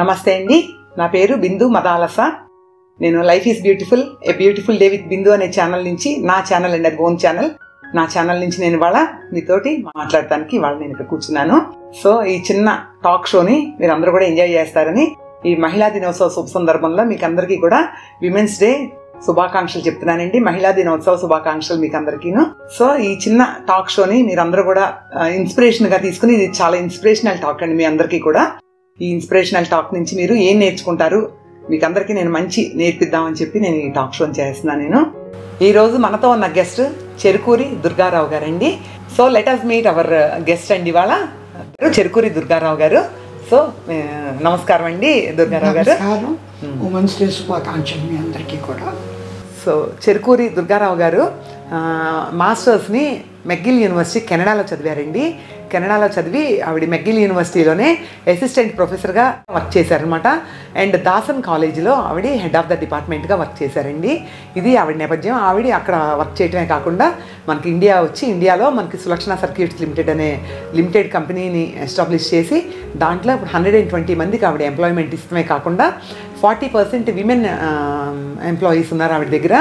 నమస్తే అండి. నా పేరు బిందు మదాలస. నేను life is beautiful a beautiful day with Bindu అనే ఛానల్ నుంచి నా ఛానల్ అండి అది ఓన్ ఛానల్. నా ఛానల్ నుంచి నేను ఇవాళ మీతోటి మాట్లాడటానికి ఇవాళ నేను ఇక్కడ కూర్చున్నాను. సో ఈ చిన్న టాక్ షోని మీరు అందరూ కూడా ఎంజాయ్ చేస్తారని ఈ మహిళా దినోత్సవ శుభ సందర్భంలో మీకు అందరికీ కూడా విమెన్స్ డే శుభాకాంక్షలు చెప్తున్నానండి. మహిళా దినోత్సవ శుభాకాంక్షలు మీకు అందరికీను సో ఈ చిన్న టాక్ షోని మీరందరూ కూడా ఇన్స్పిరేషన్గా తీసుకుని ఇది చాలా ఇన్స్పిరేషనల్ టాక్ అండి మీ అందరికీ కూడా. ఈ ఇన్స్పిరేషనల్ టాక్ నుంచి మీరు ఏం నేర్చుకుంటారు? మీకు అందరికీ నేను మంచి నేర్పిద్దామని చెప్పి నేను ఈ టాక్ షో చేస్తున్నాను నేను. ఈ రోజు మనతో ఉన్న గెస్ట్ చెరుకూరి దుర్గారావు గారండి. So let us meet our guest అండి ఇవాళ. చెరుకూరి దుర్గారావు గారు. సో నమస్కారం అండి దుర్గారావు గారు. ఉమెన్స్ డే శుభాకాంక్షలు మీ అందరికీ కూడా. సో చెరుకూరి దుర్గారావు గారు మాస్టర్స్ని మెగ్గిల్ యూనివర్సిటీ కెనడాలో చదివారండి. కెనడాలో చదివి ఆవిడ మెగ్గిల్ యూనివర్సిటీలోనే అసిస్టెంట్ ప్రొఫెసర్గా వర్క్ చేశారనమాట అండ్ దాసన్ కాలేజీలో ఆవిడ హెడ్ ఆఫ్ ద డిపార్ట్మెంట్గా వర్క్ చేశారండి. ఇది ఆవిడ నేపథ్యం. ఆవిడ అక్కడ వర్క్ చేయటమే కాకుండా మనకి ఇండియా వచ్చి ఇండియాలో మనకి సులక్షణ సర్క్యూట్స్ లిమిటెడ్ అనే లిమిటెడ్ కంపెనీని ఎస్టాబ్లిష్ చేసి దాంట్లో ఇప్పుడు హండ్రెడ్ అండ్ ట్వంటీ మందికి ఆవిడ ఎంప్లాయ్మెంట్ ఇస్తమే కాకుండా ఫార్టీ పర్సెంట్ విమెన్ ఎంప్లాయీస్ ఉన్నారు ఆవిడ దగ్గర.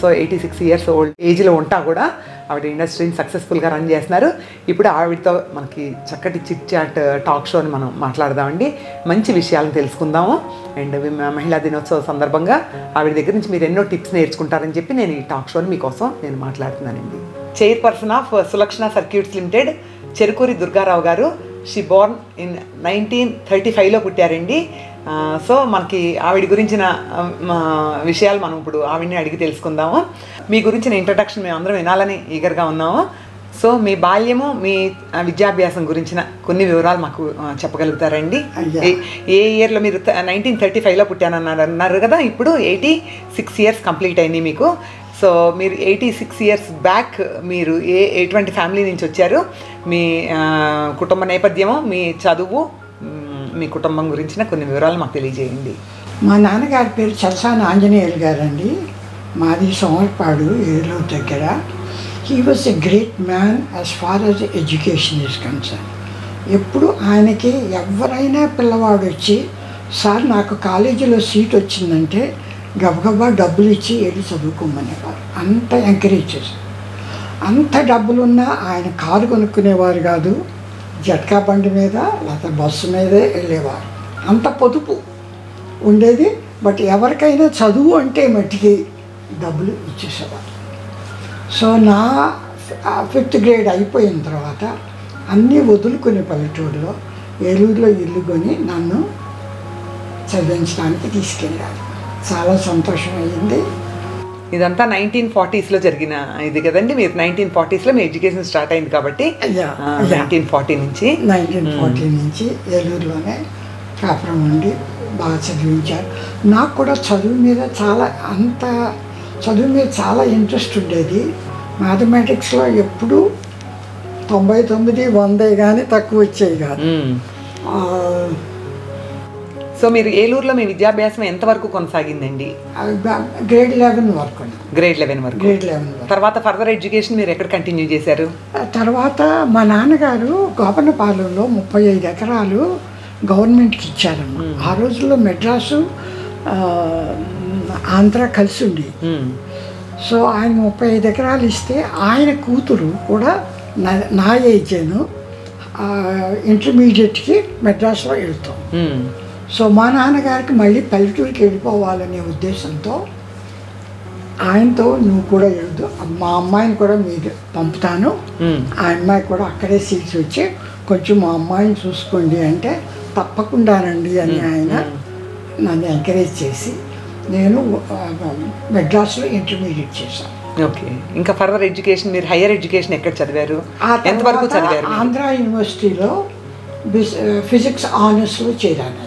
So eighty six years old ఏజ్లో ఉంటా కూడా ఆవిడ ఇండస్ట్రీని సక్సెస్ఫుల్గా రన్ చేస్తున్నారు. ఇప్పుడు ఆవిడతో మనకి చక్కటి చిట్ చాట్ uh, టాక్ షోని మనం మాట్లాడదామండి. మంచి విషయాలను తెలుసుకుందాము. అండ్ మహిళా దినోత్సవ సందర్భంగా ఆవిడ దగ్గర నుంచి మీరు ఎన్నో టిప్స్ నేర్చుకుంటారని చెప్పి నేను ఈ టాక్ షోని మీకోసం నేను మాట్లాడుతున్నానండి. Chairperson of uh, Sulakshana circuits limited Cherukuri Durgarao గారు. She born in nineteen thirty ఫైవ్లో పుట్టారండి. సో మనకి ఆవిడ గురించిన విషయాలు మనం ఇప్పుడు ఆవిడని అడిగి తెలుసుకుందాము. మీ గురించిన ఇంట్రడక్షన్ మేము అందరం వినాలని ఈగర్గా ఉన్నాము. సో మీ బాల్యము మీ విద్యాభ్యాసం గురించిన కొన్ని వివరాలు మాకు చెప్పగలుగుతారండి. ఏ- ఇయర్లో మీరు నైన్టీన్ థర్టీ ఫైవ్లో పుట్టానన్నారు అన్నారు కదా ఇప్పుడు ఎయిటీ సిక్స్ ఇయర్స్ కంప్లీట్ అయినాయి మీకు. సో మీరు ఎయిటీ సిక్స్ ఇయర్స్ బ్యాక్ మీరు ఏ ఎటువంటి ఫ్యామిలీ నుంచి వచ్చారు? మీ కుటుంబ నేపథ్యము మీ చదువు మీ కుటుంబం గురించిన కొన్ని వివరాలు మాకు తెలియజేయండి. మా నాన్నగారి పేరు చల్సాన ఆంజనేయులు గారండి. మాది సోమర్పాడు ఏలూరు దగ్గర. He was a great man as far as education is concern ఎప్పుడు ఆయనకి ఎవరైనా పిల్లవాడు వచ్చి సార్ నాకు కాలేజీలో సీట్ వచ్చిందంటే గబగబా డబ్బులు ఇచ్చి వెళ్ళి చదువుకోమనేవారు. అంత ఎంకరేజ్ చేశారు. అంత డబ్బులున్నా ఆయన కారు కొనుక్కునేవారు కాదు. జట్కా బండి మీద లేకపోతే బస్సు మీదే వెళ్ళేవారు. అంత పొదుపు ఉండేది బట్ ఎవరికైనా చదువు అంటే మట్టికి డబ్బులు ఇచ్చేసేవారు. సో నా ఫిఫ్త్ గ్రేడ్ అయిపోయిన తర్వాత అన్నీ వదులుకుని పల్లెటూరులో ఏలూరులో ఇల్లు కొని నన్ను చదివించడానికి తీసుకెళ్ళారు. చాలా సంతోషం అయ్యింది. ఇదంతా నైన్టీన్ ఫార్టీస్లో జరిగిన ఇది కదండి. మీరు నైన్టీన్ ఫార్టీస్లో మీ ఎడ్యుకేషన్ స్టార్ట్ అయింది కాబట్టి అయ్యా నైన్టీన్ ఫార్టీ నుంచి. నైన్టీన్ ఫార్టీ నుంచి ఏలూరులోనే కాపురం ఉండి బాగా చదివించారు. నాకు కూడా చదువు మీద చాలా అంత చదువు మీద చాలా ఇంట్రెస్ట్ ఉండేది. మ్యాథమెటిక్స్లో ఎప్పుడూ తొంభై తొమ్మిది వందే కానీ తక్కువ వచ్చేవి కాదు. సో మీరు ఏలూరులో మీ విద్యాభ్యాసం ఎంతవరకు కొనసాగిందండి? గ్రేడ్ లెవెన్ వరకు ఉంది. గ్రేడ్ లెవెన్ వరకు. గ్రేడ్ లెవెన్ తర్వాత ఫర్దర్ ఎడ్యుకేషన్ మీరు ఎక్కడ కంటిన్యూ చేశారు? తర్వాత మా నాన్నగారు గోపన్నపాలెంలో ముప్పై ఐదు ఎకరాలు గవర్నమెంట్కి ఇచ్చారమ్మ ఆ రోజుల్లో మెడ్రాసు ఆంధ్ర కలిసి ఉండి మ్. సో ఆయన ముప్పై ఐదు ఎకరాలు ఇస్తే ఆయన కూతురు కూడా నా నా ఏజేను ఇంటర్మీడియట్కి మెడ్రాస్లో వెళ్తాం. మ్. సో మా నాన్నగారికి మళ్ళీ పల్లెటూరికి వెళ్ళిపోవాలనే ఉద్దేశంతో ఆయనతో నువ్వు కూడా వెళ్దు మా అమ్మాయిని కూడా మీరు పంపుతాను. ఆ అమ్మాయి కూడా అక్కడే సీట్స్ వచ్చి కొంచెం మా అమ్మాయిని చూసుకోండి అంటే తప్పకుండానండి అని ఆయన నన్ను ఎంకరేజ్ చేసి నేను మెడ్రాస్లో ఇంటర్మీడియట్ చేశాను ఓకే ఇంకా ఫర్దర్ ఎడ్యుకేషన్ మీరు హైయర్ ఎడ్యుకేషన్ ఎక్కడ చదివారు ఎంతవరకు చదివారు? ఆంధ్ర యూనివర్సిటీలో ఫిజిక్స్ ఆనర్స్లో చేరాను.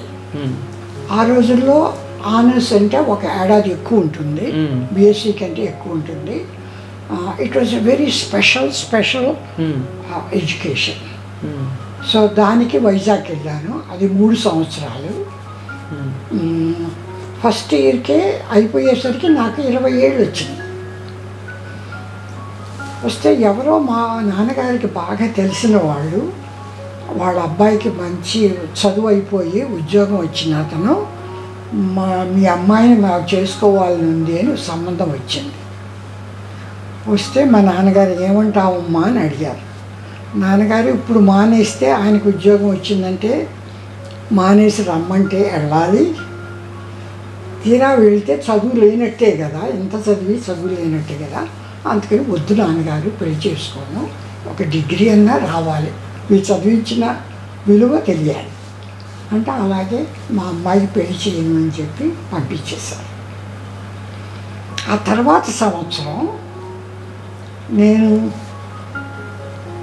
ఆ రోజుల్లో ఆనర్స్ అంటే ఒక ఏడాది ఎక్కువ ఉంటుంది. బీఎస్సీ కంటే ఎక్కువ ఉంటుంది. It was a very special special. Education. So దానికి వైజాగ్ వెళ్ళాను. అది మూడు సంవత్సరాలు. ఫస్ట్ ఇయర్కే అయిపోయేసరికి నాకు ఇరవై ఏళ్ళు వచ్చింది. వస్తే ఎవరో మా నాన్నగారికి బాగా తెలిసిన వాళ్ళు వాళ్ళ అబ్బాయికి మంచి చదువు అయిపోయి ఉద్యోగం వచ్చిన అతను మా మీ అమ్మాయిని మాకు చేసుకోవాలని ఉంది అని సంబంధం వచ్చింది. వస్తే మా నాన్నగారు ఏమంటావమ్మా అని అడిగారు. నాన్నగారు ఇప్పుడు మానేస్తే ఆయనకు ఉద్యోగం వచ్చిందంటే మానేసి రమ్మంటే వెళ్ళాలి. తీరా వెళ్తే చదువు లేనట్టే కదా ఎంత చదివి చదువు లేనట్టే కదా అందుకని వద్దు నాన్నగారు పెళ్ళి చేసుకోను. ఒక డిగ్రీ అన్నా రావాలి. మీరు చదివించిన విలువ తెలియాలి. అంటే అలాగే మా అమ్మాయికి పెళ్ళి చేయను అని చెప్పి పంపించేశారు. ఆ తర్వాత సంవత్సరం నేను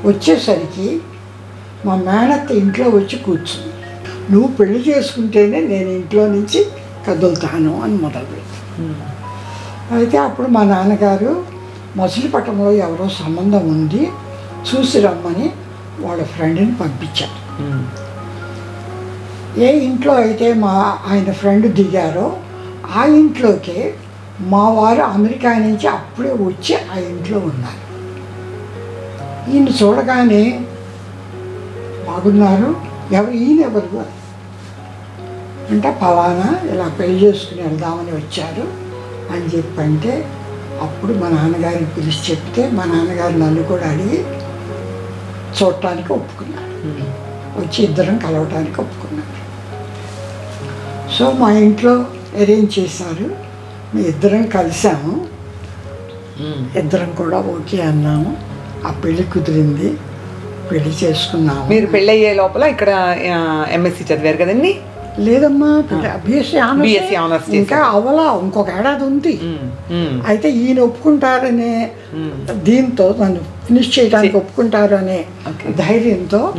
వచ్చేసరికి మా మేనత్త ఇంట్లో వచ్చి కూర్చుంది. నువ్వు పెళ్ళి చేసుకుంటేనే నేను ఇంట్లో నుంచి కదులుతాను అని మొదలుపెట్టి అయితే అప్పుడు మా నాన్నగారు మసిలిపట్నంలో ఎవరో సంబంధం ఉంది చూసి రమ్మని వాళ్ళ ఫ్రెండ్ని పంపించారు. ఏ ఇంట్లో అయితే మా ఆయన ఫ్రెండ్ దిగారో ఆ ఇంట్లోకే మా వారు అమెరికా నుంచి అప్పుడే వచ్చి ఆ ఇంట్లో ఉన్నారు. ఈయన చూడగానే బాగున్నారు. ఎవరు? ఈయన ఎవరు? అంటే ఫలానా ఇలా పెళ్ళి చేసుకుని వెళ్దామని వచ్చారు అని చెప్పంటే అప్పుడు మా నాన్నగారిని పిలిచి చెప్తే మా నాన్నగారు నన్ను కూడా అడిగి చూడటానికి ఒప్పుకున్నారు. వచ్చి ఇద్దరం కలవటానికి ఒప్పుకున్నారు. సో మా ఇంట్లో అరేంజ్ చేశారు? మీ ఇద్దరం కలిసాము. ఇద్దరం కూడా ఓకే అన్నాము. ఆ పెళ్ళి కుదిరింది. పెళ్ళి చేసుకున్నాము. మీరు పెళ్ళయ్యే లోపల ఇక్కడ ఎంఎస్సి చదివారు కదండి? లేదమ్మా బిఎస్సీ honors ఇంకా అవలా ఇంకొక ఏడాది ఉంది. అయితే ఈయన ఒప్పుకుంటారనే. దీంతో నన్ను ఫినిష్ చేయడానికి ఒప్పుకుంటారు అనే. ధైర్యంతో.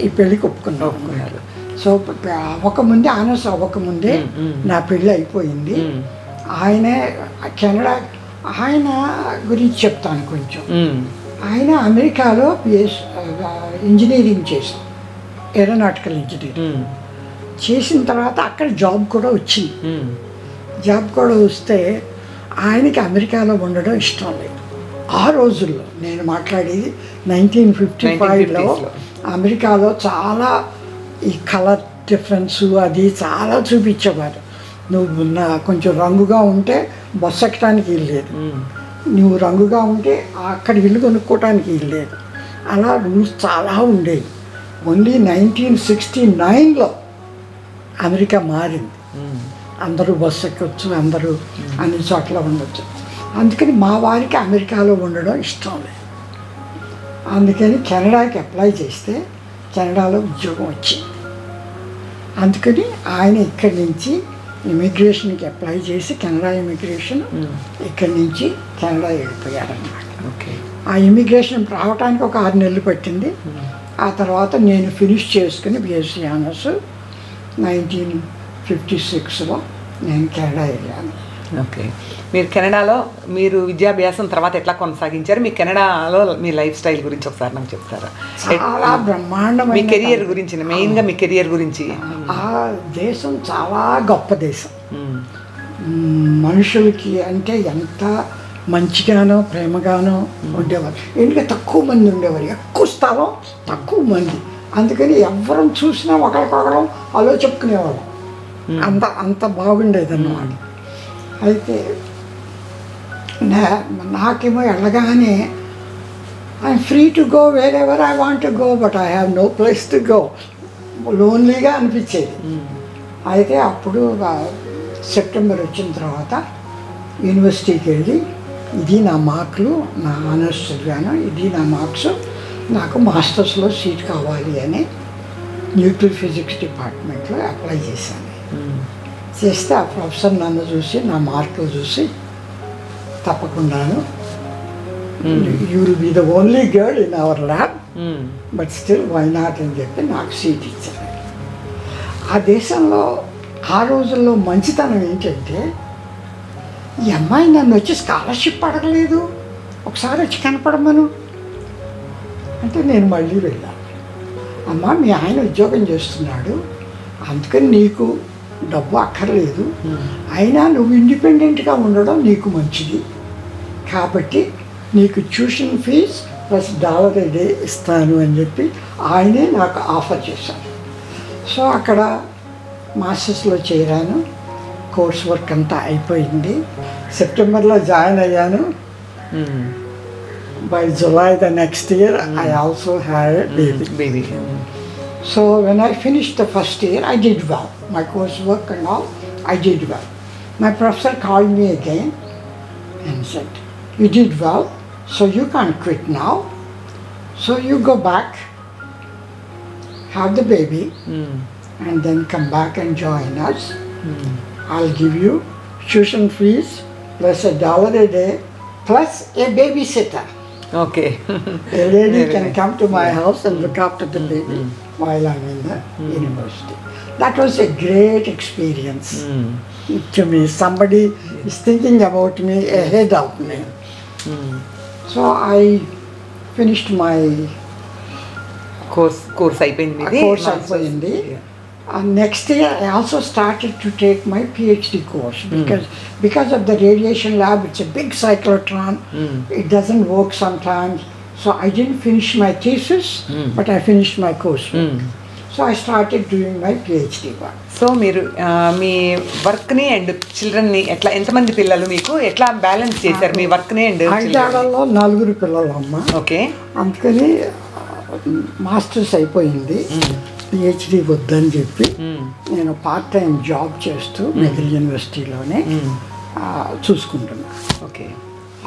ఈ పెళ్ళికి ఒప్పుకున్నాను ఒప్పుకున్నారు. సో అవ్వకముందే ఆనర్స్ అవ్వకముందే. నా పెళ్ళి అయిపోయింది. ఆయనే కెనడా ఆయన గురించి చెప్తాను కొంచెం. ఆయన అమెరికాలో ఇంజనీరింగ్ చేశాం ఏరోనాటికల్ ఇంజనీరింగ్. చేసిన తర్వాత అక్కడ జాబ్ కూడా వచ్చింది. జాబ్ కూడా వస్తే ఆయనకి అమెరికాలో ఉండడం ఇష్టం లేదు ఆ రోజుల్లో నేను మాట్లాడేది నైన్టీన్ ఫిఫ్టీ ఫైవ్లో 1950s లో. అమెరికాలో చాలా ఈ కలర్ డిఫరెన్స్ అది చాలా చూపించేవారు నువ్వు నా కొంచెం రంగుగా ఉంటే బస్సు ఎక్కడానికి మ్మ్. నువ్వు రంగుగా ఉంటే అక్కడ ఇల్లు కొనుక్కోవడానికి వెళ్ళలేదు అలా రూల్స్ చాలా ఉండేవి ఓన్లీ నైన్టీన్ సిక్స్టీ నైన్లో అమెరికా మారింది. అందరూ బస్సు ఎక్కొచ్చు అందరూ అన్ని చోట్ల ఉండొచ్చు. అందుకని మా వారికి అమెరికాలో ఉండడం ఇష్టం లేదు. అందుకని కెనడాకి అప్లై చేస్తే కెనడాలో ఉద్యోగం వచ్చింది. అందుకని ఆయన ఇక్కడి నుంచి ఇమిగ్రేషన్కి అప్లై చేసి కెనడా ఇమిగ్రేషన్. ఇక్కడి నుంచి కెనడా వెళ్ళిపోయారన్నమాట. ఓకే. ఆ ఇమిగ్రేషన్ రావడానికి ఒక ఆరు నెలలు పట్టింది. ఆ తర్వాత నేను ఫినిష్ చేసుకుని బిఎస్సీ ఆనర్స్ నైన్టీన్ ఫిఫ్టీ సిక్స్లో నేను కెనడా వెళ్ళాను ఓకే. మీరు కెనడాలో మీరు విద్యాభ్యాసం తర్వాత ఎట్లా కొనసాగించారు? మీ కెనడాలో మీ లైఫ్ స్టైల్ గురించి ఒకసారి నాకు చెప్తారా? చాలా మీ బ్రహ్మాండమైన కెరియర్ గురించి మెయిన్గా మీ కెరియర్ గురించి. ఆ దేశం చాలా గొప్ప దేశం. మ్, మనుషులకి అంటే ఎంత మంచిగానో ప్రేమగానో ఉండేవారు. ఎందుకంటే తక్కువ మంది ఉండేవారు. ఎక్కువ స్థలం తక్కువ మంది. అందుకని ఎవరం చూసినా ఒకరికొకరం అలో చెప్పుకునేవాళ్ళం. అంత అంత బాగుండేది అన్నమాట అయితే నా నాకేమో వెళ్ళగానే I free to go wherever I want to go but I have no place to go లోన్లీగా అనిపించేది. అయితే అప్పుడు సెప్టెంబర్ వచ్చిన తర్వాత యూనివర్సిటీకి వెళ్ళి ఇది నా మార్కులు నా ఆనర్స్ చదివాను ఇది నా మార్క్స్ నాకు మాస్టర్స్లో సీట్ కావాలి అని న్యూక్లియర్ ఫిజిక్స్ డిపార్ట్మెంట్లో అప్లై చేశాను. చేస్తే ఆ ప్రొఫెసర్ నన్ను చూసి నా మార్కులు చూసి తప్పకుండాను you will be the only girl in our lab. But still why not అని చెప్పి నాకు సీట్ ఇచ్చారు. ఆ దేశంలో ఆ రోజుల్లో మంచితనం ఏంటంటే ఈ అమ్మాయి నన్ను వచ్చి స్కాలర్షిప్ అడగలేదు. ఒకసారి వచ్చి కనపడమను. అంటే నేను మళ్ళీ వెళ్ళాను అమ్మ మీ ఆయన ఉద్యోగం చేస్తున్నాడు. అందుకని నీకు డబ్బు అక్కర్లేదు. అయినా నువ్వు ఇండిపెండెంట్గా ఉండడం నీకు మంచిది. కాబట్టి నీకు tuition fees plus dollar a day ఇస్తాను అని చెప్పి ఆయనే నాకు ఆఫర్ చేశారు సో అక్కడ మాస్టర్స్లో చేరాను. కోర్స్ వర్క్ అంతా అయిపోయింది. సెప్టెంబర్లో జాయిన్ అయ్యాను. by July the next year, mm. I also had a mm, baby. baby. So when I finished the first year, I did well. My coursework and all, I did well. My professor called me again and said, you did well, so you can't quit now. So you go back, have the baby, mm. and then come back and join us. Mm. I'll give you tuition fees plus a dollar a day plus a babysitter. Okay A lady Very can nice. come to my house and look after the baby while I'm in the university. That was a great experience to me. Somebody is thinking about me ahead of me. So I finished my course course అయిపోయింది మీది course Masters. అయిపోయింది. Yeah. uh, next year I also started to take my PhD course because because of the radiation lab, it's a big cyclotron. It doesn't work sometimes. So I didn't finish my thesis, but I finished my course. So I started doing my PhD work. So మీరు ఆ, మీ వర్క్ని and చిల్డ్రన్ని ఎట్లా ఎంతమంది పిల్లలు మీకు ఎట్లా balance చేశారు మీ వర్క్ని అండ్ హైదరాబాద్లో నలుగురు పిల్లలు అమ్మ ఓకే అందుకని మాస్టర్స్ అయిపోయింది పిహెచ్డి వద్దని చెప్పి నేను పార్ట్ టైం జాబ్ చేస్తూ మెగిల్ యూనివర్సిటీలోనే చూసుకుంటున్నా. ఓకే.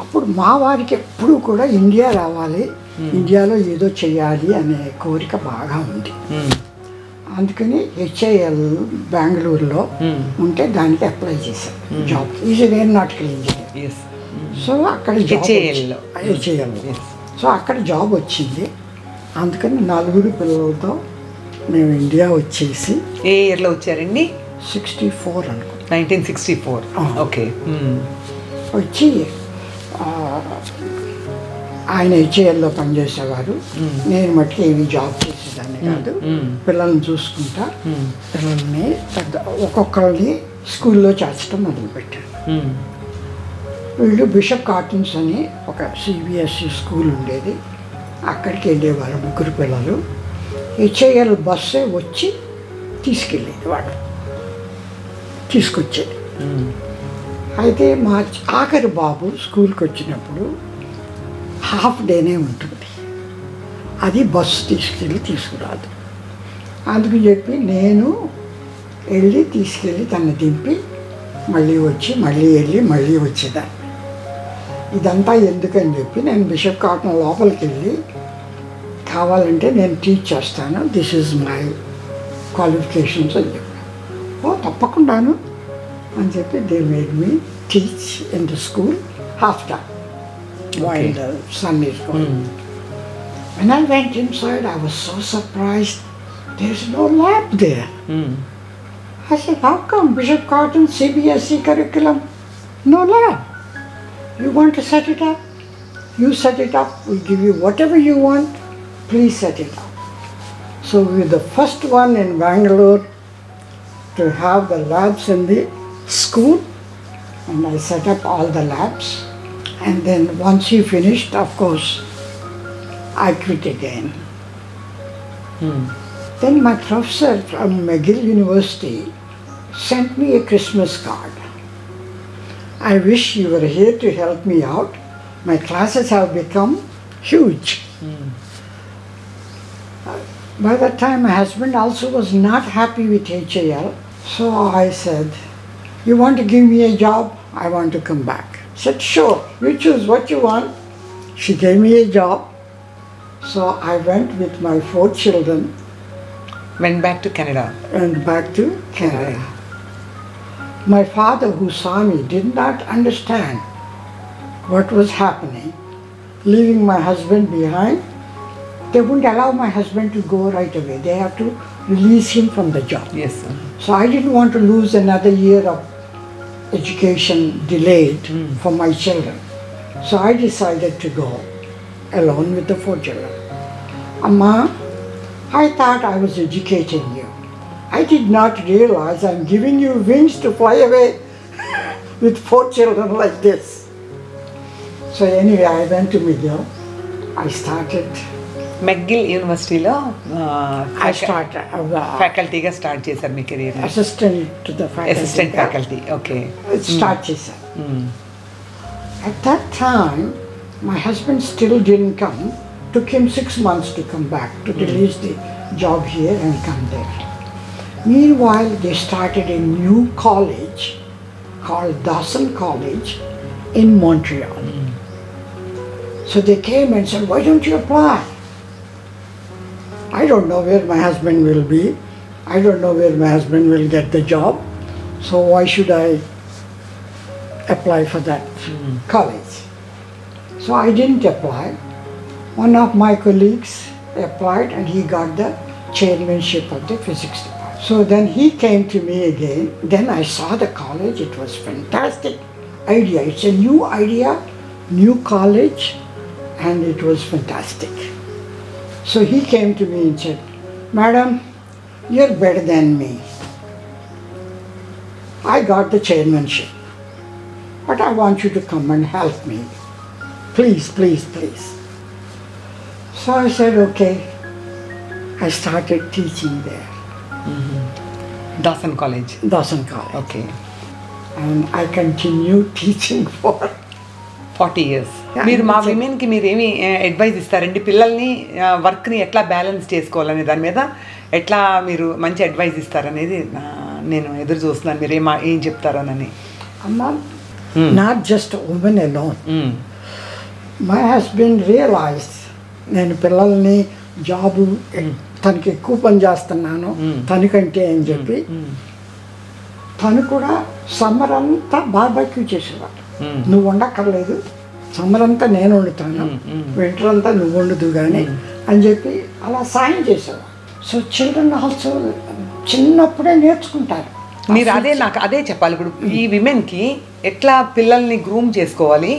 అప్పుడు మా వారికి ఎప్పుడూ కూడా ఇండియా రావాలి ఇండియాలో ఏదో చేయాలి అనే కోరిక బాగా ఉంది. అందుకని హెచ్ఐఎల్ బెంగళూరులో ఉంటే దానికి అప్లై చేశాను job is aeronautical engineer so అక్కడ జాబ్ HAL లో. హెచ్ఐఎల్. సో అక్కడ జాబ్ వచ్చింది. అందుకని నలుగురు పిల్లలతో మేము ఇండియా వచ్చేసి ఏ ఇయర్లో వచ్చారండి? సిక్స్టీ ఫోర్ అనుకో. Nineteen sixty four. ఓకే. వచ్చి ఆ, ఆయన హెచ్ఏఎల్లో పనిచేసేవారు. నేను మట్టుకు ఏమి జాబ్ చేసేదాన్ని కాదు. పిల్లల్ని చూసుకుంటా. పిల్లల్ని పెద్ద ఒక్కొక్కరిని స్కూల్లో చేర్చడం మొదలుపెట్టాను. వీళ్ళు బిషప్ కార్టన్స్ అని ఒక సిబిఎస్ఈ స్కూల్ ఉండేది. అక్కడికి వెళ్ళేవారు ముగ్గురు పిల్లలు. హెచ్ఐఎల్ బస్సే వచ్చి తీసుకెళ్ళేది వాడు. తీసుకొచ్చేది. అయితే మా ఆఖరి బాబు స్కూల్కి వచ్చినప్పుడు హాఫ్ డేనే ఉంటుంది. అది బస్సు తీసుకెళ్ళి తీసుకురాదు. అందుకు చెప్పి నేను వెళ్ళి తీసుకెళ్ళి తను దింపి మళ్ళీ వచ్చి మళ్ళీ వెళ్ళి మళ్ళీ వచ్చేదాన్ని. ఇదంతా ఎందుకని చెప్పి నేను బిషప్ కాటన్ లోపలికి వెళ్ళి కావాలంటే నేను టీచ్ చేస్తాను దిస్ ఈజ్ మై క్వాలిఫికేషన్స్ అని చెప్పి ఓ తప్పకుండాను అని చెప్పి they made me teach in the school half time while the sun is going. When I went inside, I was so surprised. There's no lab there. I said, how come Bishop Cotton CBSE curriculum? No lab. You want to set it up? You set it up. We'll give you whatever you want. Please set it up. So we're the first one in Bangalore to have the labs in the school. And I set up all the labs. And then once he finished, of course, I quit again. Then my professor from McGill University sent me a Christmas card. I wish you were here to help me out. My classes have become huge. Uh, by that time, my husband also was not happy with HAL. So I said, you want to give me a job? I want to come back. I said, sure, you choose what you want. She gave me a job. So I went with my four children. Went back to Canada? And back to Canada. Canada. My father who saw me did not understand what was happening, leaving my husband behind they wouldn't allow my husband to go right away. They have to release him from the job. Yes So I didn't want to lose another year of education delayed hmm. for my children. So I decided to go alone with the four children. Amma, I thought I was educating you. I did not realize I'm giving you wings to fly away with four children like this. So anyway, I went to McGill I started, McGill యూనివర్సిటీలో I started uh, ఫ్యాకల్టీగా start చేశారు మీ career assistant to the faculty. Assistant faculty okay Start చేశాను At that time, my husband still didn't come. Took him six months to come back to release the job here and come there. Meanwhile, they started a new college called Dawson College in Montreal. So they came and said, Why don't you apply? I don't know where my husband will be. I don't know where my husband will get the job. So why should I apply for that hmm. college? So I didn't apply. One of my colleagues applied and he got the chairmanship of the physics department. So then he came to me again. Then I saw the college. It was fantastic idea. It's a new idea, new college, and it was fantastic. So he came to me and said, Madam, you're better than me. I got the chairmanship, but I want you to come and help me. Please, please, please. So I said, okay. I started teaching there. Mm-hmm. Dawson College? Dawson College. Okay. And I continued teaching for forty years. మీరు మా. విమెన్కి మీరు ఏమి advise ఇస్తారండి పిల్లల్ని వర్క్ని ఎట్లా balance చేసుకోవాలనే దాని మీద ఎట్లా మీరు మంచి అడ్వైజ్ ఇస్తారనేది నేను ఎదురు చూస్తున్నాను. మీరు ఏం ఏం చెప్తారోనని Amma, not just a woman alone. Hmm. My husband realized నేను పిల్లల్ని జాబు తనకి ఎక్కువ పని చేస్తున్నాను. తనకంటే అని చెప్పి తను కూడా సమ్మర్ అంతా బార్బెక్యూ చేసేవాడు. నువ్వు వండక్కర్లేదు సమ్మర్ అంతా నేను వండుతాను. వింటర్ అంతా నువ్వు వండుదు కానీ అని చెప్పి అలా సాయం చేసేవాడు సో చిల్డ్రన్ ఆల్సో చిన్నప్పుడే నేర్చుకుంటారు. మీరు అదే నాకు అదే చెప్పాలి. ఇప్పుడు ఈ విమెన్కి ఎట్లా పిల్లల్ని గ్రూమ్ చేసుకోవాలి?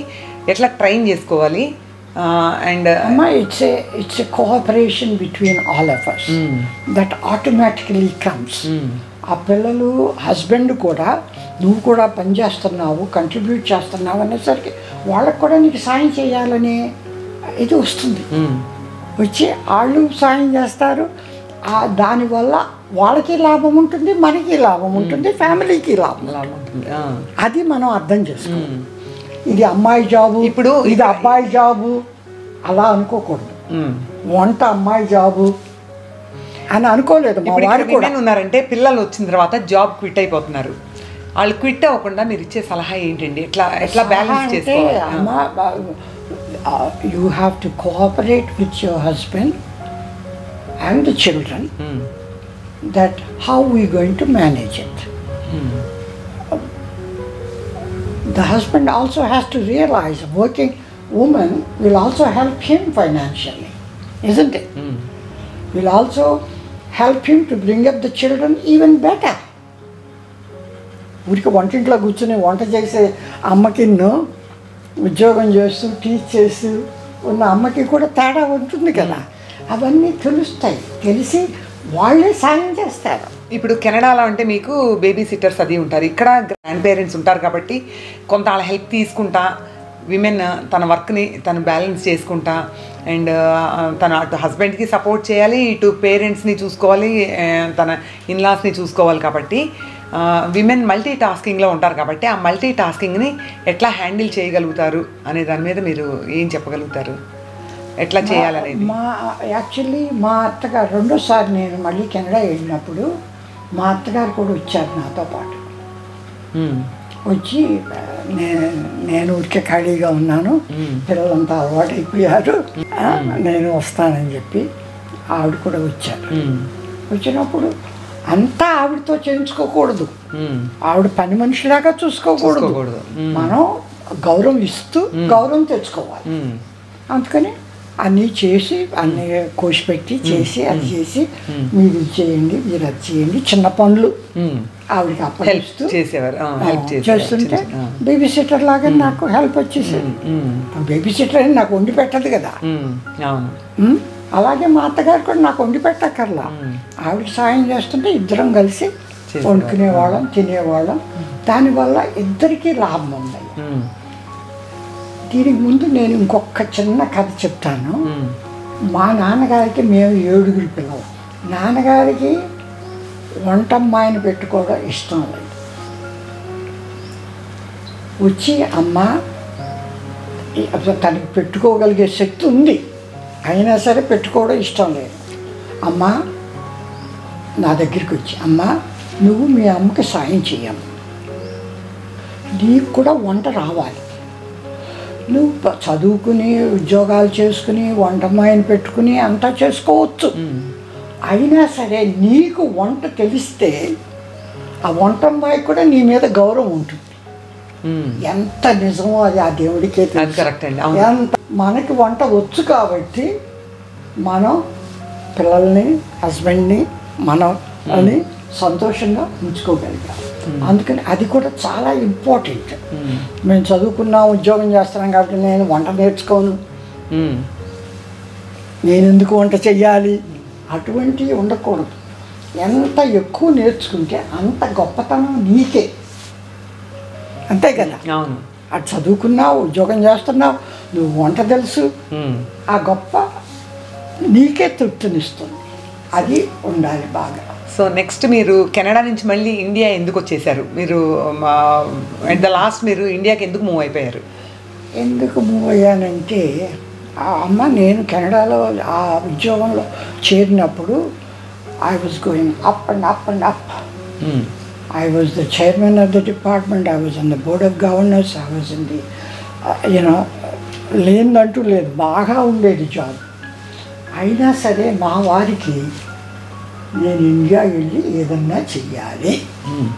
ఎట్లా ట్రైన్ చేసుకోవాలి? And it's a it's a cooperation between all of us that automatically comes. ఆ పిల్లలు హస్బెండ్ కూడా నువ్వు కూడా పని చేస్తున్నావు కంట్రిబ్యూట్ చేస్తున్నావు అనేసరికి వాళ్ళకు కూడా నీకు సాయం చేయాలనే ఇది వస్తుంది. వచ్చి వాళ్ళు సాయం చేస్తారు దానివల్ల వాళ్ళకి లాభం ఉంటుంది మనకి లాభం ఉంటుంది ఫ్యామిలీకి లాభం ఉంటుంది. అది మనం అర్థం చేసుకోవాలి. ఇది అమ్మాయి జాబు ఇప్పుడు ఇది అబ్బాయి జాబు అలా అనుకోకూడదు. వంట అమ్మాయి జాబు అని అనుకోలేదు మా వారు కూడా. ఉన్నారంటే పిల్లలు వచ్చిన తర్వాత జాబ్ క్విట్ అయిపోతున్నారు. వాళ్ళు క్విట్ అవ్వకుండా మీరు ఇచ్చే సలహా ఏంటండి ఎట్లా ఎట్లా బ్యాలెన్స్ అంటే చేసుకోవాలి అమ్మ you have to cooperate with your husband and the children hmm. that how we going to manage it. The husband also has to realize a working woman will also help him financially, isn't it? Will also help him to bring up the children even better. ఊరికి వంటింట్లో కూర్చుని వంట చేసే అమ్మకి ఉద్యోగం చేస్తూ teach చేస్తూ ఉన్న అమ్మకి కూడా తేడా ఉంటుంది కదా. అవన్నీ తెలుస్తాయి. తెలిసి వాళ్ళే సాయం చేస్తారు. ఇప్పుడు కెనడాలో అంటే మీకు బేబీ సిట్టర్స్ అది ఉంటారు. ఇక్కడ గ్రాండ్ పేరెంట్స్ ఉంటారు కాబట్టి కొంత వాళ్ళ హెల్ప్ తీసుకుంటా విమెన్ తన వర్క్ని తను బ్యాలెన్స్ చేసుకుంటా అండ్ uh, తన అటు హస్బెండ్కి సపోర్ట్ చేయాలి ఇటు పేరెంట్స్ని చూసుకోవాలి uh, తన ఇన్లాస్ని చూసుకోవాలి కాబట్టి విమెన్ మల్టీ టాస్కింగ్లో ఉంటారు కాబట్టి ఆ మల్టీ టాస్కింగ్ని ఎట్లా హ్యాండిల్ చేయగలుగుతారు అనే దాని మీద మీరు ఏం చెప్పగలుగుతారు? ఎట్లా చేయాలనేది? మా యాక్చువల్లీ మా అత్తగారు రెండోసారి నేను మళ్ళీ కెనడా వెళ్ళినప్పుడు మా అత్తగారు కూడా వచ్చారు నాతో పాటు. వచ్చి నేను నేను ఊరికే ఖాళీగా ఉన్నాను. పిల్లలంతా అలవాటు అయిపోయారు నేను వస్తానని చెప్పి ఆవిడ కూడా వచ్చారు. వచ్చినప్పుడు అంతా ఆవిడతో చేయించుకోకూడదు. ఆవిడ పని మనిషిలాగా చూసుకోకూడదు. మనం గౌరవం ఇస్తూ గౌరవం తెచ్చుకోవాలి. అందుకని అన్నీ చేసి అన్నీ కోసిపెట్టి చేసి అది చేసి మీరు ఇది చేయండి మీరు అది చేయండి చిన్న పనులు. ఆవిడకి అప్పగిస్తూ చేసేవారు. చేస్తుంటే. బేబీ సిట్టర్ లాగా నాకు హెల్ప్ వచ్చేసేది. బేబీ సిట్టర్ అని నాకు వండి పెట్టదు కదా. అలాగే మా అత్తగారు కూడా నాకు వండి పెట్టక్కర్లా. ఆవిడ సాయం చేస్తుంటే ఇద్దరం కలిసి. వండుకునేవాళ్ళం తినేవాళ్ళం. దానివల్ల ఇద్దరికీ లాభం ఉంది. దీనికి ముందు నేను ఇంకొక చిన్న కథ చెప్తాను. మా నాన్నగారికి మేము ఏడుగురు పిల్లలు. నాన్నగారికి వంటమ్మాయిని పెట్టుకోవడం ఇష్టం లేదు. వచ్చి అమ్మ తనకి పెట్టుకోగలిగే శక్తి ఉంది. అయినా సరే పెట్టుకోవడం ఇష్టం లేదు. అమ్మ నా దగ్గరికి వచ్చి అమ్మ నువ్వు మీ అమ్మకి సాయం చెయ్యమ్మ. నీకు కూడా వంట రావాలి. నువ్వు చదువుకుని ఉద్యోగాలు చేసుకుని వంటమ్మాయిని పెట్టుకుని అంతా చేసుకోవచ్చు. అయినా సరే నీకు వంట తెలిస్తే ఆ వంటమ్మాయి కూడా నీ మీద గౌరవం ఉంటుంది. ఎంత నిజమో అది ఆ దేవుడికే కరెక్ట్ అండి. ఎంత మనకి వంట వచ్చు కాబట్టి మనం పిల్లల్ని హస్బెండ్ని మనం అని సంతోషంగా ఉంచుకోగలిగాం. అందుకని అది కూడా చాలా ఇంపార్టెంట్. మ్మ్. మేము చదువుకున్నాం ఉద్యోగం చేస్తున్నాం కాబట్టి నేను వంట నేర్చుకోను. మ్మ్. నేను ఎందుకు వంట చెయ్యాలి? అటువంటివి ఉండకూడదు. ఎంత ఎక్కువ నేర్చుకుంటే అంత గొప్పతనం నీకే. అంతే కదా? అవును. అటు చదువుకున్నావు ఉద్యోగం చేస్తున్నావు నువ్వు వంట తెలుసు. ఆ గొప్ప నీకే తృప్తినిస్తుంది. అది ఉండాలి బాగా. సో నెక్స్ట్ మీరు కెనడా నుంచి మళ్ళీ ఇండియా ఎందుకు వచ్చేసారు? మీరు అట్ ద లాస్ట్ మీరు ఇండియాకి ఎందుకు మూవ్ అయిపోయారు? ఎందుకు మూవ్ అయ్యానంటే ఆ అమ్మ నేను కెనడాలో ఆ ఉద్యోగంలో చేరినప్పుడు I was going up and up and up. I was the chairman of the department, I was on the board of governors, I was in the, uh, you know, లేదంటూ లేదు బాగా ఉండేది జాబ్ అయినా సరే మా వారికి నేను ఇండియా వెళ్ళి ఏదన్నా చెయ్యాలి మ్మ్.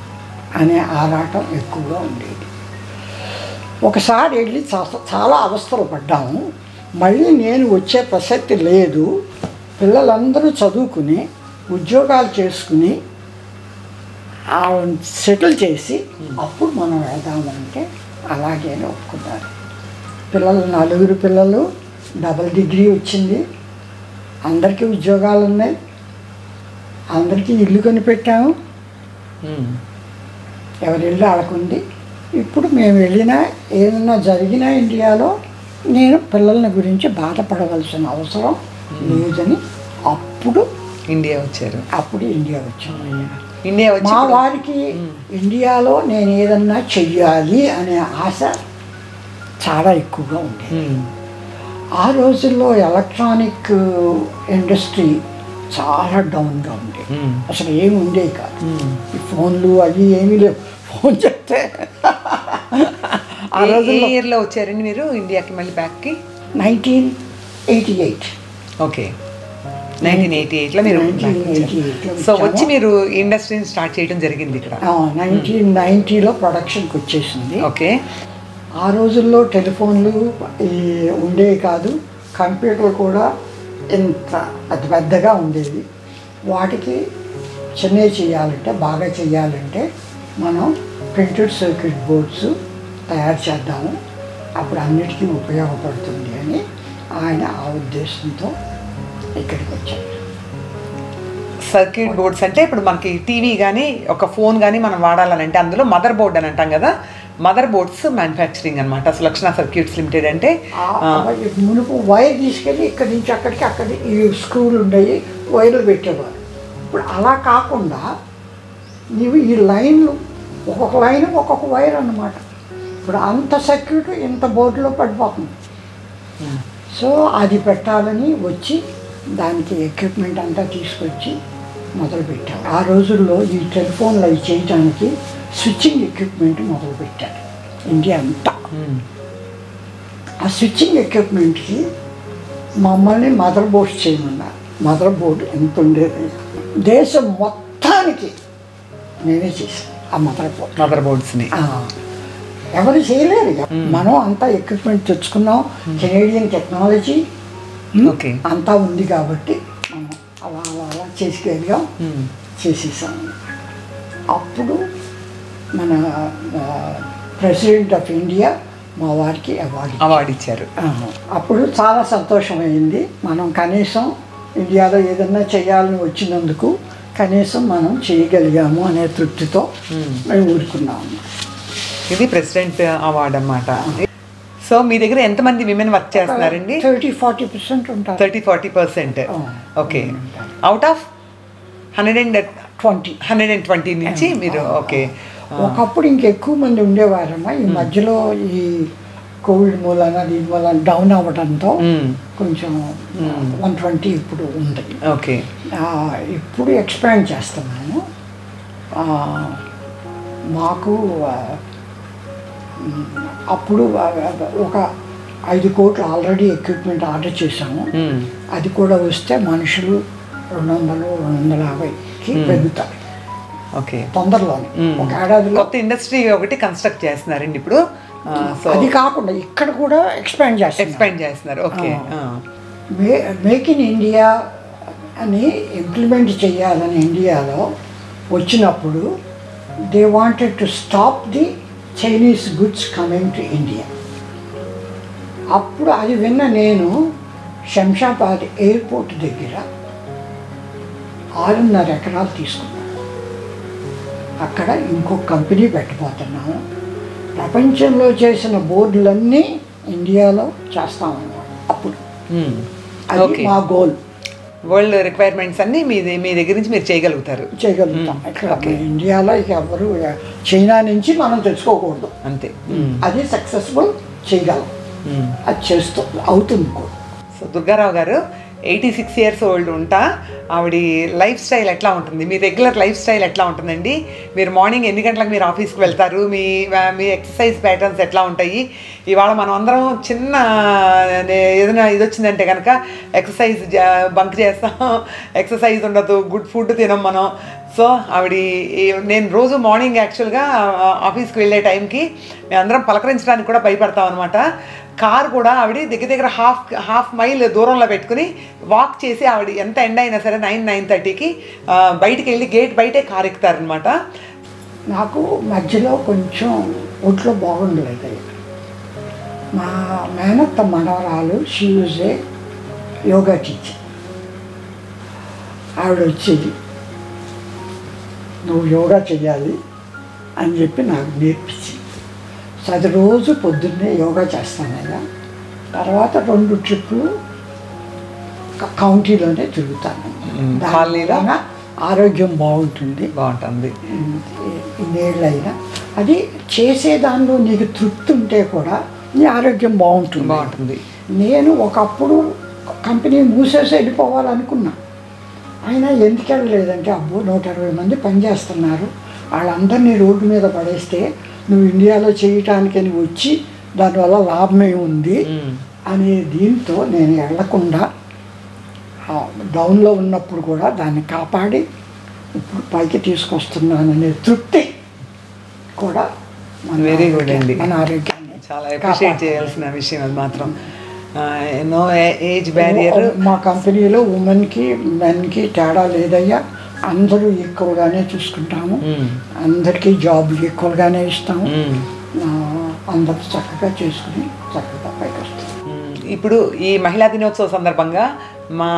అనే ఆరాటం ఎక్కువగా ఉండేది. ఒకసారి వెళ్ళి చాలా అవస్థలు పడ్డాము. మళ్ళీ నేను వచ్చే ప్రసక్తి లేదు. పిల్లలందరూ చదువుకుని ఉద్యోగాలు చేసుకుని సెటిల్ చేసి అప్పుడు మనం వెళ్దామంటే అలాగే ఒప్పుకున్నారు. పిల్లలు నలుగురు పిల్లలు డబుల్ డిగ్రీ వచ్చింది. అందరికీ ఉద్యోగాలు ఉన్నాయి. అందరికీ ఇల్లు కొనిపెట్టాము. ఎవరి ఇల్లు ఇప్పుడు మేము వెళ్ళినా ఏదైనా జరిగినా ఇండియాలో నేను పిల్లల గురించి బాధపడవలసిన అవసరం లేదని అప్పుడు ఇండియా వచ్చారు. అప్పుడు ఇండియా వచ్చాము ఇండియా వచ్చి మా వారికి ఇండియాలో నేను ఏదన్నా చెయ్యాలి అనే ఆశ చాలా ఎక్కువగా ఉండేది. మ్మ్. ఆ రోజుల్లో ఎలక్ట్రానిక్ ఇండస్ట్రీ చాలా డౌన్గా ఉండేది మ్మ్. అసలు ఏమి ఉండేవి కాదు. ఈ ఫోన్లు అవి ఏమీ లేవు. ఫోన్ చెప్తే ఆ రోజుల్లో ఇయర్లో వచ్చారండి మీరు ఇండియాకి మళ్ళీ బ్యాక్కి? Nineteen eighty eight. Okay. Nineteen eighty ఎయిట్లో మీరు సో వచ్చి మీరు ఇండస్ట్రీని స్టార్ట్ చేయడం జరిగింది ఇక్కడ. నైన్టీన్ నైంటీలో ప్రొడక్షన్కి వచ్చేసింది. ఓకే. ఆ రోజుల్లో టెలిఫోన్లు ఈ ఉండేవి కాదు కంప్యూటర్ కూడా ఇంత అతి పెద్దగా ఉండేది. వాటికి చిన్నవి చేయాలంటే బాగా చేయాలంటే మనం ప్రింటెడ్ సర్క్యూట్ బోర్డ్స్ తయారు చేద్దాము. అప్పుడు అన్నిటికీ ఉపయోగపడుతుంది అని ఆయన ఆ ఉద్దేశంతో ఇక్కడికి వచ్చారు సర్క్యూట్ బోర్డ్స్ అంటే ఇప్పుడు మనకి టీవీ కానీ ఒక ఫోన్ కానీ మనం వాడాలని అంటే అందులో మదర్ బోర్డ్ అని అంటాం కదా మదర్ బోర్డ్స్ మ్యానుఫ్యాక్చరింగ్ అనమాట సులక్షణ సర్క్యూట్స్ లిమిటెడ్ అంటే మునుపు వైర్ తీసుకెళ్ళి ఇక్కడి నుంచి అక్కడికి అక్కడి ఈ స్క్రూలు ఉండేవి వైర్లు పెట్టేవారు. ఇప్పుడు అలా కాకుండా నీవు ఈ లైన్లు ఒక్కొక్క లైన్ ఒక్కొక్క వైర్ అన్నమాట. ఇప్పుడు అంత సర్క్యూట్ ఇంత బోర్డులో పడిపోతుంది. సో అది పెట్టాలని వచ్చి దానికి ఎక్విప్మెంట్ అంతా తీసుకొచ్చి మొదలుపెట్టాం. ఆ రోజుల్లో ఈ టెలిఫోన్లు అవి చేయడానికి స్విచ్చింగ్ ఎక్విప్మెంట్ మొదలుపెట్టారు. ఇండియా అంతా. ఆ స్విచ్చింగ్ ఎక్విప్మెంట్కి మమ్మల్ని మదర్ బోర్డ్ చేయమన్నారు. మదర్ బోర్డు ఎంత ఉండేది? దేశం మొత్తానికి నేనే చేశాను ఆ మదర్ బోర్డ్ మదర్ బోర్డ్స్ని ఎవరు చేయలేరు ఇక. మనం అంతా ఎక్విప్మెంట్ తెచ్చుకున్నాం. Canadian technology okay. అంతా ఉంది కాబట్టి మనం అలా అలా అలా చేసుకెళ్ళాం. మ్మ్. చేసేసాం. అప్పుడు మన ప్రెసిడెంట్ ఆఫ్ ఇండియా మా వారికి అవార్డు అవార్డు ఇచ్చారు. అప్పుడు చాలా సంతోషమైంది. మనం కనీసం ఇండియాలో ఏదన్నా చేయాలని వచ్చినందుకు కనీసం మనం చేయగలిగాము అనే తృప్తితో మ్మ్. మేము ఊరుకున్నాము. ఇది ప్రెసిడెంట్ అవార్డ్ అన్నమాట. సో మీ దగ్గర ఎంతమంది విమెన్ వర్క్ చేస్తున్నారండి? థర్టీ ఫార్టీ పర్సెంట్ ఉంటారు. Thirty forty percent okay out of hundred and twenty hundred and twenty నుంచి మీరు ఓకే ఒకప్పుడు ఇంకెక్కువ మంది ఉండేవారమ్మా. ఈ మధ్యలో ఈ కోవిడ్ మూలన దీని మూలన డౌన్ అవ్వడంతో కొంచెం వన్ ట్వంటీ ఇప్పుడు ఉంది. ఓకే ఆ, ఇప్పుడు ఎక్స్పాండ్ చేస్తున్నాము ఆ, మాకు అప్పుడు ఒక ఐదు కోట్లు ఆల్రెడీ ఎక్విప్మెంట్ ఆర్డర్ చేశాము. అది కూడా వస్తే మనుషులు రెండు వందలు రెండు వందల యాభైకి పెరుగుతారు. ఓకే. తొందరలోనే. ఒక ఏడాదిలో కొత్త ఇండస్ట్రీ ఒకటి కన్స్ట్రక్ట్ చేస్తున్నారండి ఇప్పుడు. అది కాకుండా ఇక్కడ కూడా ఎక్స్పాండ్ చేస్తాం ఎక్స్పాండ్ చేస్తున్నారు. ఓకే మేక్ ఇన్ ఇండియా అని ఇంప్లిమెంట్ చేయాలని ఇండియాలో వచ్చినప్పుడు they wanted to stop the Chinese goods coming to India అప్పుడు అది విన్న నేను శంషాబాద్ ఎయిర్పోర్ట్ దగ్గర ఆరున్నర ఎకరాలు తీసుకున్నాను అక్కడ ఇంకో కంపెనీ పెట్టబోతున్నాము. ప్రపంచంలో చేసిన బోర్డులన్నీ ఇండియాలో చేస్తామన్నమాట అప్పుడు. అది ఓకే మా గోల్ వరల్డ్ రిక్వైర్మెంట్స్ అన్ని మీ మీ దగ్గర నుంచి మీరు చేయగలుగుతారు. చేయగలుగుతాం. ఇక్కడ ఇండియాలో ఇక ఎవరు చైనా నుంచి మనం తెచ్చుకోకూడదు. అంతే. అది సక్సెస్ఫుల్ చేయగలం. అది చేస్తూ అవుతుంది సో దుర్గారావు గారు ఎయిటీ సిక్స్ ఇయర్స్ ఓల్డ్ ఉంటా. ఆవిడ లైఫ్ స్టైల్ ఎట్లా ఉంటుంది? మీ రెగ్యులర్ లైఫ్ స్టైల్ ఎట్లా ఉంటుందండి? మీరు మార్నింగ్ ఎన్ని గంటలకు మీరు ఆఫీస్కి వెళ్తారు? మీ మీ ఎక్సర్సైజ్ ప్యాటర్న్స్ ఎట్లా ఉంటాయి? ఇవాళ మనం అందరం చిన్న ఏదైనా ఇది వచ్చిందంటే కనుక ఎక్సర్సైజ్ బంక్ చేస్తాం. ఎక్సర్సైజ్ ఉండదు గుడ్ ఫుడ్ తినం మనం. సో ఆవిడ నేను రోజు మార్నింగ్ యాక్చువల్గా ఆఫీస్కి వెళ్ళే టైంకి మేమందరం పలకరించడానికి కూడా భయపడతాం అనమాట కార్ కూడా ఆవిడ దగ్గర దగ్గర హాఫ్ హాఫ్ మైల్ దూరంలో పెట్టుకుని వాక్ చేసి ఆవిడ ఎంత ఎండ అయినా సరే నైన్ నైన్ థర్టీకి బయటికి వెళ్ళి గేట్ బయటే కార్ ఎక్కుతారనమాట నాకు మధ్యలో కొంచెం ఒంట్లో బాగుండలేదు. మా మేనత్త మనవరాలు she use a yoga teacher ఆవిడ వచ్చేది నువ్వు యోగా చేయాలి అని చెప్పి నాకు నేర్పించింది. సో అది రోజు పొద్దున్నే యోగా చేస్తానయ్యా. తర్వాత రెండు ట్రిప్పులు క- కౌంటీలోనే తిరుగుతాను. మ్మ్. దాని కాలనీలో? వలన ఆరోగ్యం బాగుంటుంది. బాగుంటుంది. ఇన్నేళ్ళైనా అది చేసే దానిలో నీకు తృప్తి ఉంటే కూడా నీ ఆరోగ్యం బాగుంటుంది. బాగుంటుంది. నేను ఒకప్పుడు కంపెనీ మూసేసి వెళ్ళిపోవాలనుకున్నా. అయినా ఎందుకు వెళ్ళలేదంటే అబ్బో నూట ఇరవై మంది పనిచేస్తున్నారు వాళ్ళందరినీ రోడ్డు మీద పడేస్తే నువ్వు ఇండియాలో చేయటానికని వచ్చి దానివల్ల లాభమే ఉంది. అనే దీంతో నేను వెళ్ళకుండా డౌన్లో ఉన్నప్పుడు కూడా దాన్ని కాపాడి ఇప్పుడు పైకి తీసుకొస్తున్నాననే తృప్తి కూడా మన good ఆరోగ్య- అండి. మన ఆరోగ్యాన్ని చాలా అప్రిషియేట్ చేయాల్సిన విషయం అది మాత్రం. నో ఏజ్ బ్యారియర్ మా కంపెనీలో ఉమెన్కి మెన్కి తేడా లేదయ్యా. అందరూ ఈక్వల్గానే చూసుకుంటాము. అందరికీ జాబ్ ఈక్వల్గానే ఇస్తాము. అందరూ చక్కగా చేసుకుని చక్కగా పైకి వస్తాం. ఇప్పుడు ఈ మహిళా దినోత్సవ సందర్భంగా మా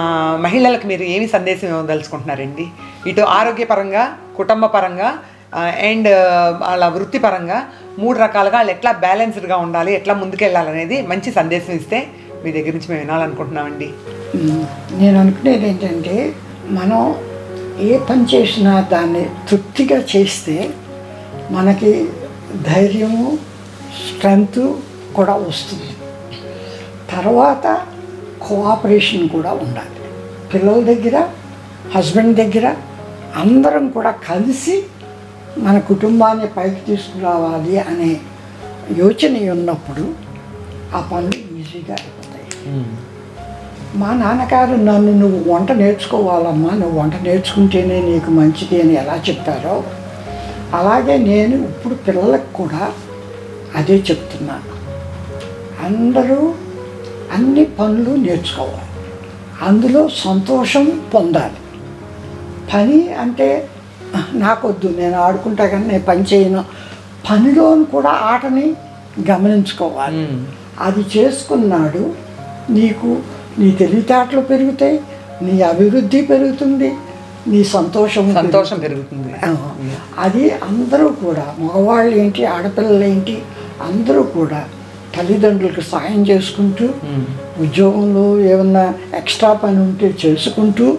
మహిళలకు మీరు ఏమి సందేశం ఇవ్వదలుచుకుంటున్నారండి? ఇటు ఆరోగ్యపరంగా కుటుంబ పరంగా అండ్ వాళ్ళ వృత్తిపరంగా మూడు రకాలుగా వాళ్ళు ఎట్లా బ్యాలెన్స్డ్గా ఉండాలి ఎట్లా ముందుకెళ్ళాలనేది మంచి సందేశం ఇస్తే మీ దగ్గర నుంచి మేము వినాలనుకుంటున్నామండి. నేను అనుకునేది ఏంటంటే మనం ఏ పని చేసినా దాన్ని తృప్తిగా చేస్తే మనకి ధైర్యము స్ట్రెంగ్త్ కూడా వస్తుంది. తర్వాత కోఆపరేషన్ కూడా ఉండాలి. పిల్లల దగ్గర హస్బెండ్ దగ్గర అందరం కూడా కలిసి మన కుటుంబాన్ని పైకి తీసుకురావాలి అనే యోచన ఉన్నప్పుడు ఆ పనులు ఈజీగా అయిపోతాయి. మా నాన్నగారు నన్ను నువ్వు వంట నేర్చుకోవాలమ్మా నువ్వు వంట నేర్చుకుంటేనే నీకు మంచిది అని ఎలా చెప్పారో అలాగే నేను ఇప్పుడు పిల్లలకు కూడా అదే చెప్తున్నాను అందరూ అన్ని పనులు నేర్చుకోవాలి. అందులో సంతోషం పొందాలి. పని అంటే నాకొద్దు నేను ఆడుకుంటా కానీ నేను పని చేయను. పనిలోను కూడా ఆటని గమనించుకోవాలి. అది చేసుకున్నాడు. నీకు నీ తెలివితేటలు పెరుగుతాయి నీ అభివృద్ధి పెరుగుతుంది నీ సంతోషం సంతోషం పెరుగుతుంది. అది అందరూ కూడా మగవాళ్ళు ఏంటి ఆడపిల్లలు ఏంటి అందరూ కూడా తల్లిదండ్రులకు సాయం చేసుకుంటూ ఉద్యోగంలో ఏమన్నా ఎక్స్ట్రా పని ఉంటే చేసుకుంటూ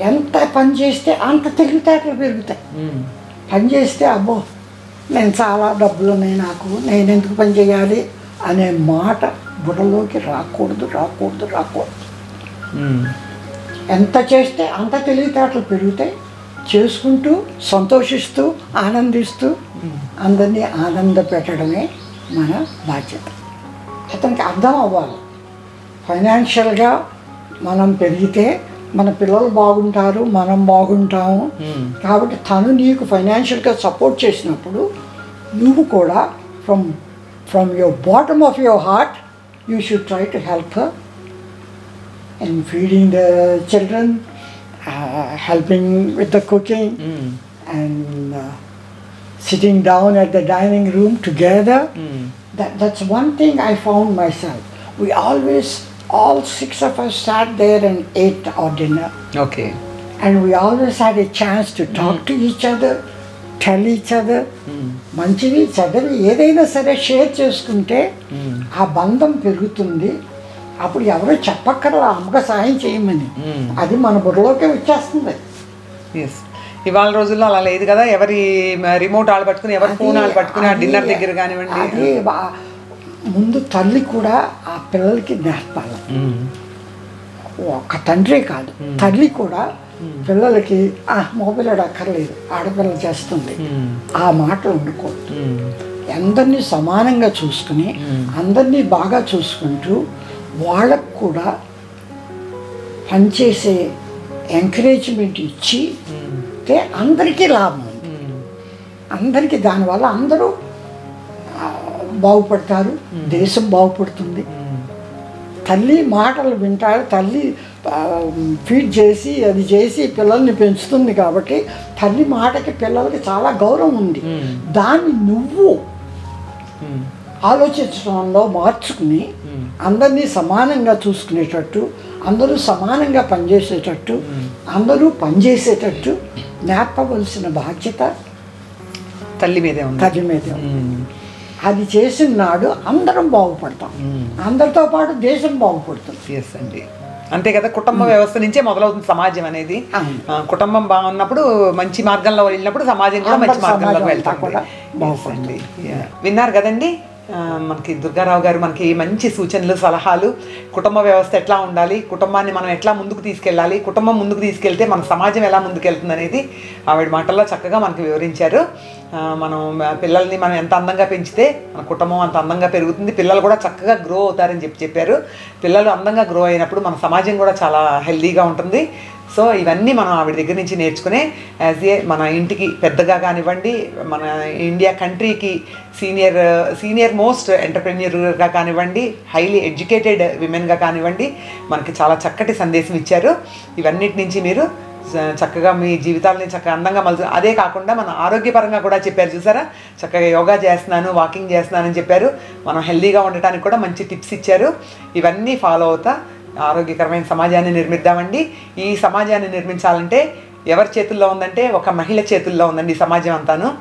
ఎంత పని చేస్తే అంత తెలివితేటలు పెరుగుతాయి. పని చేస్తే అబ్బో నేను చాలా డబ్బులు ఉన్నాయి నాకు నేను ఎందుకు పని చేయాలి అనే మాట బుర్రలోకి రాకూడదు రాకూడదు రాకూడదు. ఎంత చేస్తే అంత తెలివితేటలు పెరుగుతాయి. చేసుకుంటూ సంతోషిస్తూ ఆనందిస్తూ అందరినీ ఆనంద పెట్టడమే మన బాధ్యత. అతనికి అర్థం అవ్వాలి. ఫైనాన్షియల్గా మనం పెరిగితే మన పిల్లలు బాగుంటారు మనం బాగుంటాము కాబట్టి తను నీకు ఫైనాన్షియల్గా సపోర్ట్ చేసినప్పుడు నువ్వు కూడా from from your bottom of your heart you should try to help her in feeding the children, uh, helping with the cooking, and uh, sitting down at the dining room together. That, that's one thing I found myself. We always, all six of us sat there and ate our dinner. Okay And we always had a chance to talk to each other, tell each other. మంచివి చెడ్డవి ఏదైనా సరే share చేసుకుంటే ఆ బంధం పెరుగుతుంది. అప్పుడు ఎవరు చెప్పక్కర్లా అమ్మక సాయం చేయమని. అది మన బుర్రలోకే వచ్చేస్తుంది. ఎస్ ఇవాళ రోజుల్లో అలా లేదు కదా ఎవరి రిమోట్ ఆళ్ళు పట్టుకుని ఎవరి ఫోన్ ఆళ్ళు పట్టుకుని ఆ డిన్నర్ దగ్గర కానివ్వండి. ముందు తల్లి కూడా ఆ పిల్లలకి నేర్పాలి. ఒక తండ్రి కాదు తల్లి కూడా పిల్లలకి ఆ మగపిల్లడు అక్కర్లేదు ఆడపిల్ల చేస్తుంది. ఆ మాటలు ఉండకూడదు. అందరినీ సమానంగా చూసుకుని అందరినీ బాగా చూసుకుంటూ వాళ్ళకు కూడా పనిచేసే ఎంకరేజ్మెంట్ ఇచ్చి అందరికీ లాభం. అందరికీ దానివల్ల అందరూ బాగుపడతారు దేశం బాగుపడుతుంది. తల్లి మాటలు వింటారు తల్లి ఫీడ్ చేసి అది చేసి పిల్లల్ని పెంచుతుంది కాబట్టి తల్లి మాటకి పిల్లలకి చాలా గౌరవం ఉంది. దాన్ని నువ్వు ఆలోచించడంలో మార్చుకుని అందరినీ సమానంగా చూసుకునేటట్టు అందరూ సమానంగా పనిచేసేటట్టు అందరూ పనిచేసేటట్టు నేర్పవలసిన బాధ్యత తల్లి మీదే ఉంది. తల్లి మీదే ఉంది. అది చేసిన నాడు అందరం బాగుపడతాం. అందరితో పాటు దేశం బాగుపడుతుంది. ఎస్ అండి. అంతే కదా కుటుంబ వ్యవస్థ నుంచే మొదలవుతుంది సమాజం అనేది. కుటుంబం బాగున్నప్పుడు మంచి మార్గంలో వెళ్ళినప్పుడు సమాజం కూడా మంచి మార్గంలోకి సమాజం వెళ్తాం కూడా. విన్నారు కదండి? మనకి దుర్గారావు గారు మనకి మంచి సూచనలు సలహాలు. కుటుంబ వ్యవస్థ ఎట్లా ఉండాలి? కుటుంబాన్ని మనం ఎట్లా ముందుకు తీసుకెళ్ళాలి? కుటుంబం ముందుకు తీసుకెళ్తే మన సమాజం ఎలా ముందుకెళ్తుంది అనేది ఆవిడ మాటల్లో చక్కగా మనకు వివరించారు. మనం పిల్లల్ని మనం ఎంత అందంగా పెంచితే మన కుటుంబం అంత అందంగా పెరుగుతుంది. పిల్లలు కూడా చక్కగా గ్రో అవుతారని చెప్పి చెప్పారు. పిల్లలు అందంగా గ్రో అయినప్పుడు మన సమాజం కూడా చాలా హెల్దీగా ఉంటుంది. సో ఇవన్నీ మనం ఆవిడ దగ్గర నుంచి నేర్చుకునే యాజ్ ఏ మన ఇంటికి పెద్దగా కానివ్వండి మన ఇండియా కంట్రీకి సీనియర్ సీనియర్ మోస్ట్ ఎంటర్ప్రెన్యూర్గా కానివ్వండి హైలీ ఎడ్యుకేటెడ్ విమెన్గా కానివ్వండి మనకి చాలా చక్కటి సందేశం ఇచ్చారు. ఇవన్నిటి నుంచి మీరు చక్కగా మీ జీవితాలని చక్కగా అందంగా మలుచు అదే కాకుండా మన ఆరోగ్యపరంగా కూడా చెప్పారు చూసారా? చక్కగా యోగా చేస్తున్నాను వాకింగ్ చేస్తున్నానని చెప్పారు. మనం హెల్దీగా ఉండటానికి కూడా మంచి టిప్స్ ఇచ్చారు. ఇవన్నీ ఫాలో అవుతా ఆరోగ్యకరమైన సమాజాన్ని నిర్మిద్దామండి. ఈ సమాజాన్ని నిర్మించాలంటే ఎవరి చేతుల్లో ఉందంటే ఒక మహిళ చేతుల్లో ఉందండి సమాజం అంతాను.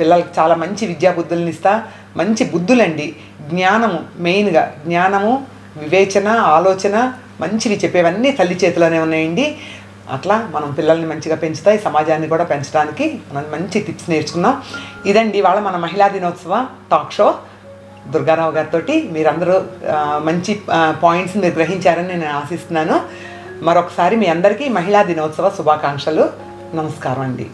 పిల్లలకి చాలా మంచి విద్యా బుద్ధులను ఇస్తా మంచి బుద్ధులండి. జ్ఞానము మెయిన్గా జ్ఞానము వివేచన ఆలోచన మంచివి చెప్పేవన్నీ తల్లి చేతిలోనే ఉన్నాయండి. అట్లా మనం పిల్లల్ని మంచిగా పెంచుతాయి సమాజాన్ని కూడా పెంచడానికి మనం మంచి టిప్స్ నేర్చుకున్నాం ఇదండి ఇవాళ మన మహిళా దినోత్సవ టాక్ షో. దుర్గారావు గారితో మీరందరూ మంచి పాయింట్స్ మీరు గ్రహించారని నేను ఆశిస్తున్నాను. మరొకసారి మీ అందరికీ మహిళా దినోత్సవ శుభాకాంక్షలు. నమస్కారం అండి.